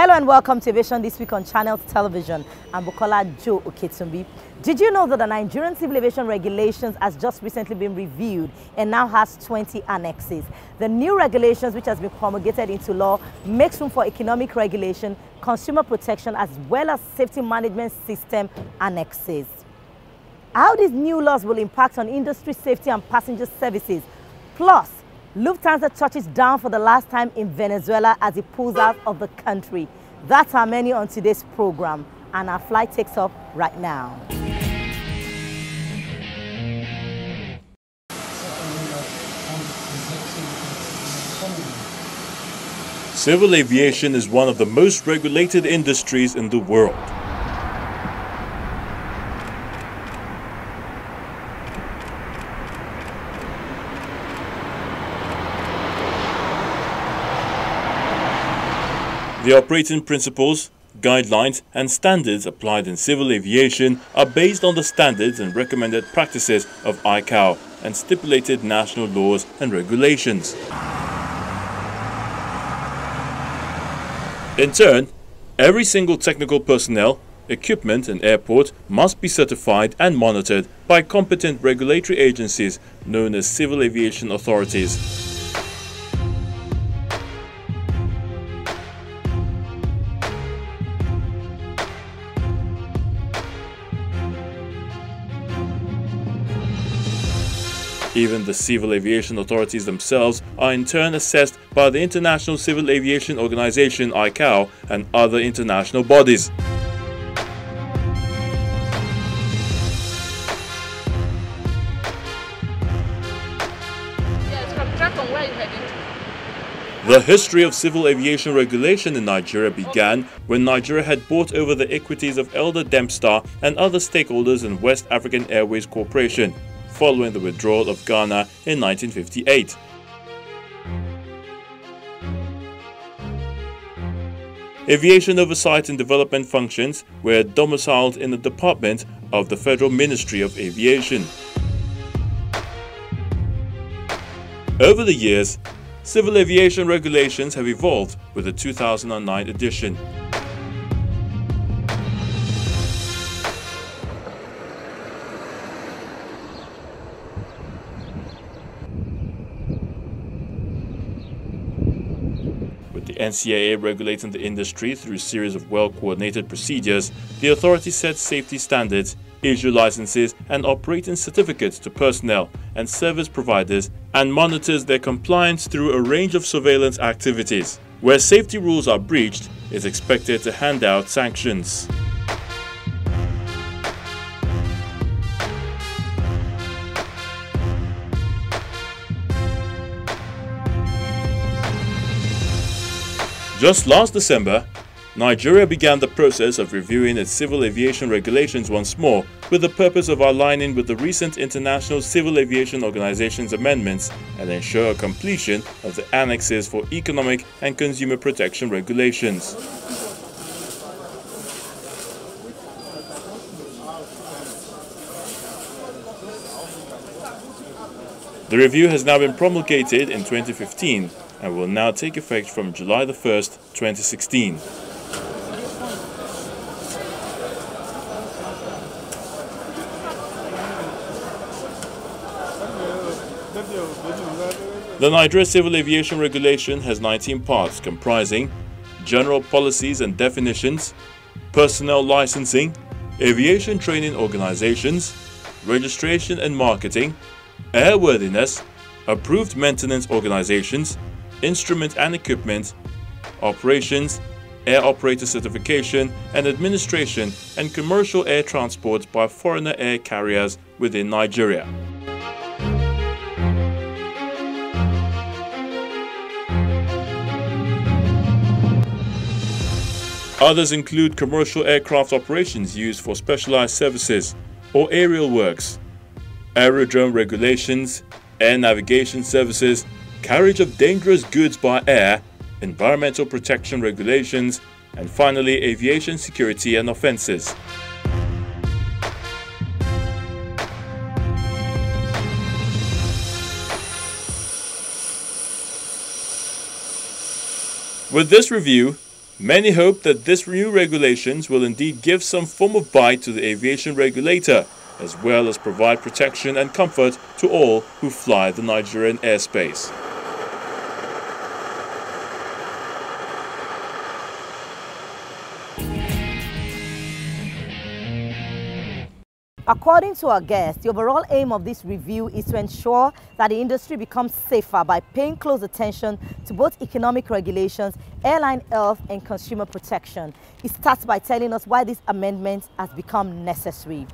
Hello and welcome to Aviation This Week on Channels Television. I'm Bukola Joe Oketumbi. Did you know that the Nigerian Civil Aviation Regulations has just recently been reviewed and now has 20 annexes? The new regulations, which has been promulgated into law, makes room for economic regulation, consumer protection, as well as safety management system annexes. How these new laws will impact on industry safety and passenger services. Plus, Lufthansa touches down for the last time in Venezuela as it pulls out of the country. That's our menu on today's program, and our flight takes off right now. Civil aviation is one of the most regulated industries in the world. The operating principles, guidelines and standards applied in civil aviation are based on the standards and recommended practices of ICAO and stipulated national laws and regulations. In turn, every single technical personnel, equipment and airport must be certified and monitored by competent regulatory agencies known as civil aviation authorities. Even the civil aviation authorities themselves are in turn assessed by the International Civil Aviation Organization ICAO and other international bodies. The history of civil aviation regulation in Nigeria began when Nigeria had bought over the equities of Elder Dempster and other stakeholders in West African Airways Corporation following the withdrawal of Ghana in 1958. Aviation oversight and development functions were domiciled in the Department of the Federal Ministry of Aviation. Over the years, civil aviation regulations have evolved with the 2009 edition. NCAA regulating the industry through a series of well-coordinated procedures, the authority sets safety standards, issue licenses and operating certificates to personnel and service providers and monitors their compliance through a range of surveillance activities. Where safety rules are breached, is expected to hand out sanctions. Just last December, Nigeria began the process of reviewing its civil aviation regulations once more with the purpose of aligning with the recent International Civil Aviation Organization's amendments and ensure completion of the annexes for economic and consumer protection regulations. The review has now been promulgated in 2015 and will now take effect from July the 1st, 2016. The Nigeria Civil Aviation Regulation has 19 parts comprising general policies and definitions, personnel licensing, aviation training organizations, registration and marking, airworthiness, approved maintenance organizations, instrument and equipment, operations, air operator certification and administration and commercial air transport by foreigner air carriers within Nigeria. Others include commercial aircraft operations used for specialized services or aerial works, aerodrome regulations, air navigation services, carriage of dangerous goods by air, environmental protection regulations, and finally aviation security and offences. With this review, Many hope that these new regulations will indeed give some form of bite to the aviation regulator, as well as provide protection and comfort to all who fly the Nigerian airspace. According to our guest, the overall aim of this review is to ensure that the industry becomes safer by paying close attention to both economic regulations, airline health and consumer protection. It starts by telling us why this amendment has become necessary.